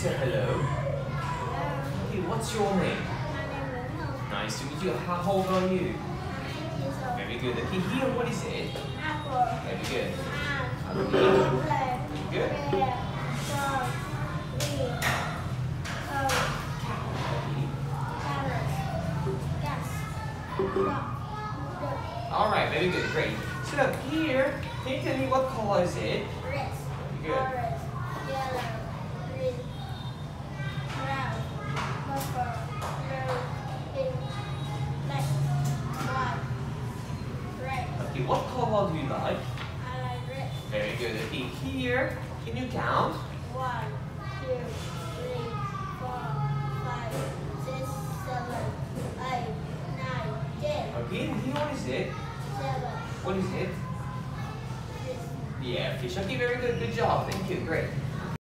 say hello. Okay, what's your name? Nice to meet you. How old are you? Very good. Okay, here, what is it? Apple. Very good. Good. All right, very good, great. So here, can you tell me what color is it? Red, Okay, what color do you like? I like red. Very good. Okay, here, can you count? One, two, three, four, five, six, seven, eight, nine, ten, Okay, here, what is it? seven, What is it? six. Yeah, fish. Okay, very good. Good job. Thank you. Great.